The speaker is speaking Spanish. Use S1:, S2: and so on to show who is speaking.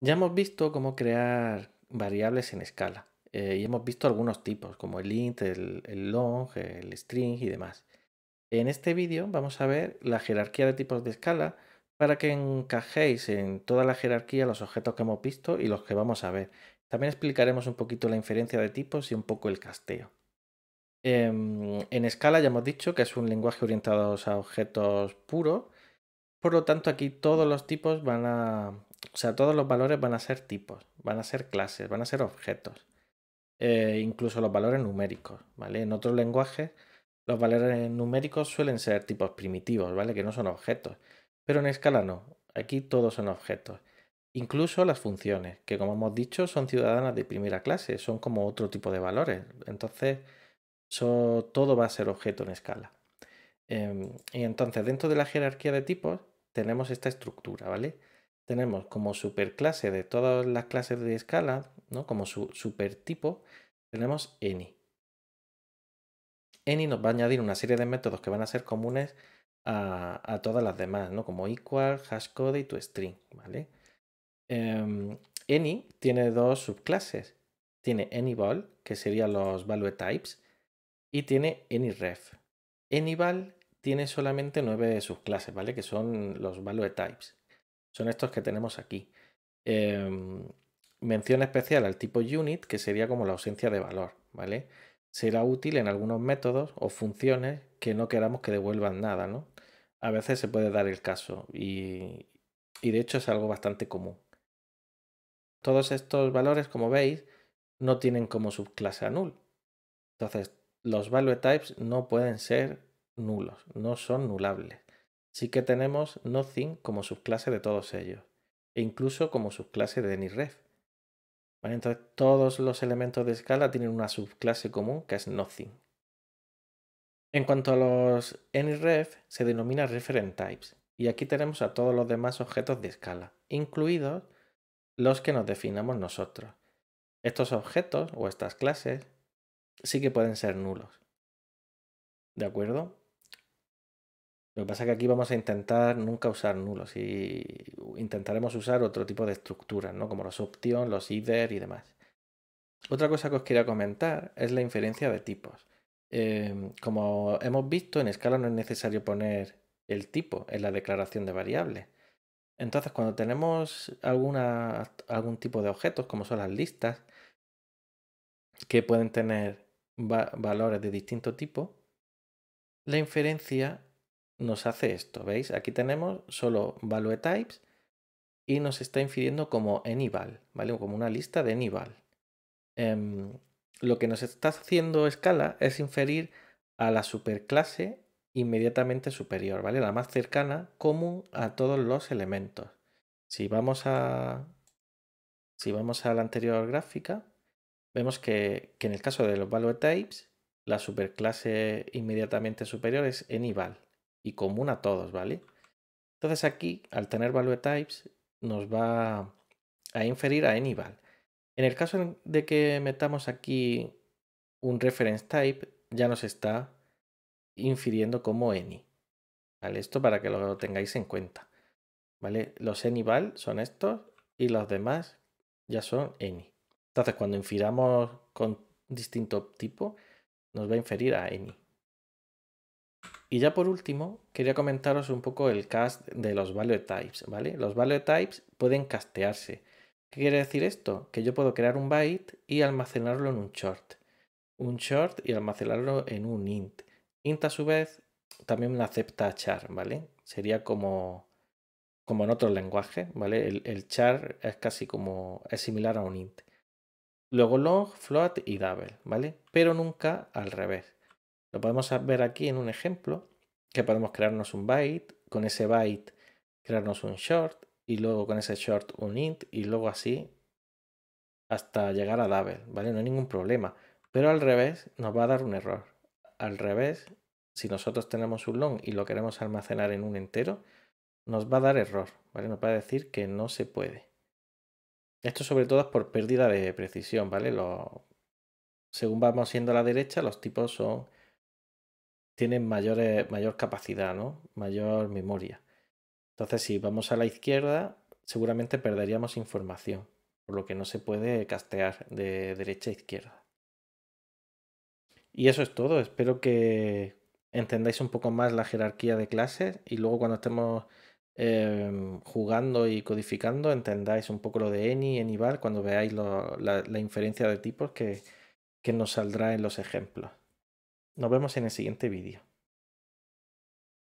S1: Ya hemos visto cómo crear variables en escala eh, y hemos visto algunos tipos como el int, el, long, el string y demás. En este vídeo vamos a ver la jerarquía de tipos de escala para que encajéis en toda la jerarquía los objetos que hemos visto y los que vamos a ver. También explicaremos un poquito la inferencia de tipos y un poco el casteo. Em, en escala ya hemos dicho que es un lenguaje orientado a objetos puros, por lo tanto aquí todos los tipos van a, o sea, todos los valores van a ser tipos, van a ser clases, van a ser objetos. Eh, incluso los valores numéricos, ¿vale? En otros lenguajes los valores numéricos suelen ser tipos primitivos, ¿vale? Que no son objetos. Pero en escala no. Aquí todos son objetos. Incluso las funciones, que como hemos dicho son ciudadanas de primera clase, son como otro tipo de valores. Entonces, todo va a ser objeto en escala. Em, y entonces, dentro de la jerarquía de tipos, tenemos esta estructura, ¿vale? Tenemos como superclase de todas las clases de escala, ¿no? como su supertipo, tenemos any. Any nos va a añadir una serie de métodos que van a ser comunes a, todas las demás, ¿no? como equal, hashcode y toString. ¿vale? Em, any tiene dos subclases. Tiene anyval, que serían los value types, y tiene anyref. Anyval tiene solamente nueve subclases, ¿vale? Que son los value types son estos que tenemos aquí. Em, mención especial al tipo unit, que sería como la ausencia de valor, ¿vale? Será útil en algunos métodos o funciones que no queramos que devuelvan nada, ¿no? A veces se puede dar el caso y, y de hecho es algo bastante común. Todos estos valores, como veis, no tienen como subclase a null. Entonces, los value types no pueden ser nulos, no son nulables sí que tenemos Nothing como subclase de todos ellos, e incluso como subclase de AnyRef. Entonces todos los elementos de escala tienen una subclase común que es Nothing. En cuanto a los AnyRef, se denomina Referent Types, y aquí tenemos a todos los demás objetos de escala, incluidos los que nos definamos nosotros. Estos objetos o estas clases sí que pueden ser nulos. ¿De acuerdo? Lo que pasa es que aquí vamos a intentar nunca usar nulos y intentaremos usar otro tipo de estructuras, ¿no? como los option, los either y demás. Otra cosa que os quería comentar es la inferencia de tipos. Em, como hemos visto, en escala no es necesario poner el tipo en la declaración de variables. Entonces, cuando tenemos algún tipo de objetos, como son las listas, que pueden tener valores de distinto tipo, la inferencia nos hace esto, ¿veis? Aquí tenemos solo value types y nos está infiriendo como anyval, ¿vale? Como una lista de anyval. Em, lo que nos está haciendo escala es inferir a la superclase inmediatamente superior, ¿vale? La más cercana, común a todos los elementos. Si vamos a, si vamos a la anterior gráfica, vemos que, que en el caso de los value types, la superclase inmediatamente superior es anyval, y común a todos, ¿vale? Entonces aquí, al tener value types, nos va a inferir a anyval. En el caso de que metamos aquí un reference type, ya nos está infiriendo como any. ¿Vale? Esto para que lo tengáis en cuenta. ¿Vale? Los anyval son estos y los demás ya son any. Entonces, cuando infiramos con distinto tipo, nos va a inferir a any. Y ya por último, quería comentaros un poco el cast de los value types, ¿vale? Los value types pueden castearse. ¿Qué quiere decir esto? Que yo puedo crear un byte y almacenarlo en un short. Un short y almacenarlo en un int. Int a su vez también acepta char, ¿vale? Sería como, como en otros lenguajes, ¿vale? El, el, char es casi como, es similar a un int. Luego long, float y double, ¿vale? Pero nunca al revés. Lo podemos ver aquí en un ejemplo, que podemos crearnos un byte, con ese byte crearnos un short y luego con ese short un int y luego así hasta llegar a double, ¿vale? No hay ningún problema. Pero al revés nos va a dar un error. Al revés, si nosotros tenemos un long y lo queremos almacenar en un entero, nos va a dar error, ¿vale? Nos va a decir que no se puede. Esto sobre todo es por pérdida de precisión, ¿vale? Lo... Según vamos yendo a la derecha, los tipos son tienen mayor capacidad, ¿no? Mayor memoria. Entonces, si vamos a la izquierda, seguramente perderíamos información, por lo que no se puede castear de derecha a izquierda. Y eso es todo, espero que entendáis un poco más la jerarquía de clases y luego cuando estemos em, jugando y codificando entendáis un poco lo de Any, Anybar, cuando veáis la, la, inferencia de tipos que, que nos saldrá en los ejemplos. Nos vemos en el siguiente vídeo.